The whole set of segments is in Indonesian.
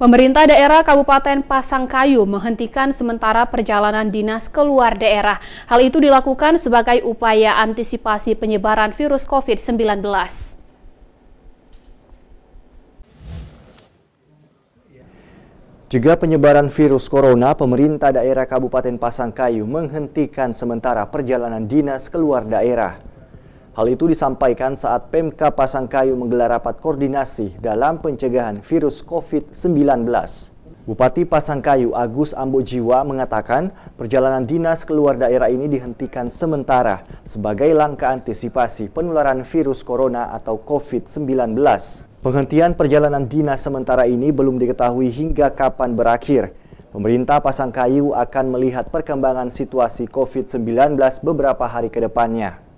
Pemerintah daerah Kabupaten Pasangkayu menghentikan sementara perjalanan dinas keluar daerah. Hal itu dilakukan sebagai upaya antisipasi penyebaran virus COVID-19. Juga penyebaran virus corona, pemerintah daerah Kabupaten Pasangkayu menghentikan sementara perjalanan dinas keluar daerah. Hal itu disampaikan saat Pemka Pasangkayu menggelar rapat koordinasi dalam pencegahan virus COVID-19. Bupati Pasangkayu Agus Ambojiwa mengatakan perjalanan dinas keluar daerah ini dihentikan sementara sebagai langkah antisipasi penularan virus corona atau COVID-19. Penghentian perjalanan dinas sementara ini belum diketahui hingga kapan berakhir. Pemerintah Pasangkayu akan melihat perkembangan situasi COVID-19 beberapa hari ke depannya.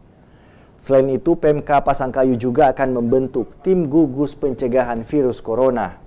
Selain itu, PMK Pasangkayu juga akan membentuk tim gugus pencegahan virus corona.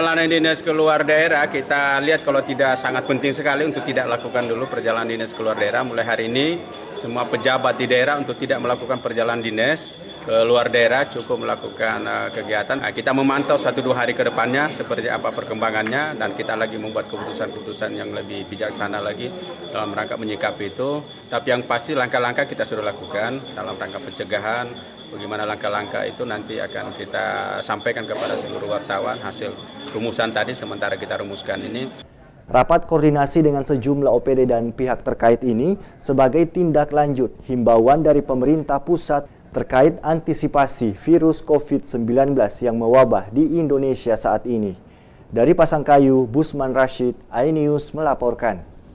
Perjalanan dinas keluar daerah kita lihat kalau tidak sangat penting sekali untuk tidak lakukan dulu perjalanan dinas keluar daerah. Mulai hari ini semua pejabat di daerah untuk tidak melakukan perjalanan dinas luar daerah cukup melakukan uh, kegiatan. Nah, kita memantau satu dua hari ke depannya seperti apa perkembangannya dan kita lagi membuat keputusan-keputusan yang lebih bijaksana lagi dalam rangka menyikapi itu. Tapi yang pasti langkah-langkah kita sudah lakukan dalam rangka pencegahan. Bagaimana langkah-langkah itu nanti akan kita sampaikan kepada seluruh wartawan hasil rumusan tadi sementara kita rumuskan ini. Rapat koordinasi dengan sejumlah OPD dan pihak terkait ini sebagai tindak lanjut himbauan dari pemerintah pusat terkait antisipasi virus COVID-19 yang mewabah di Indonesia saat ini. Dari Pasangkayu, Busman Rashid, iNews melaporkan.